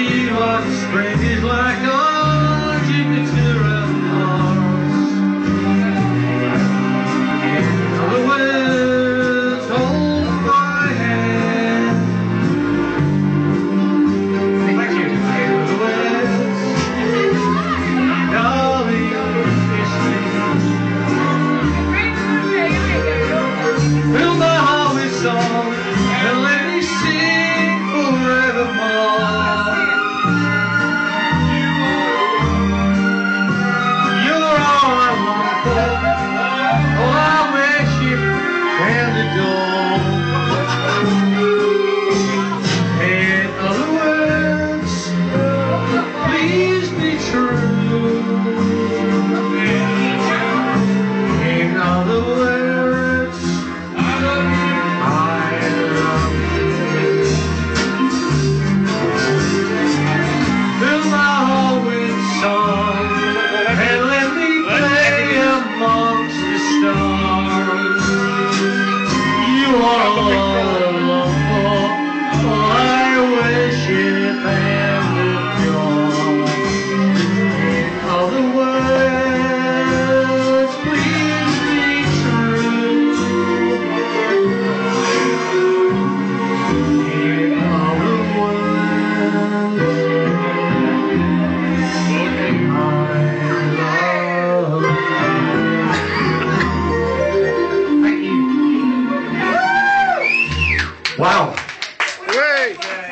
she was crazy like all Jupiter. Real. Wow. Hooray!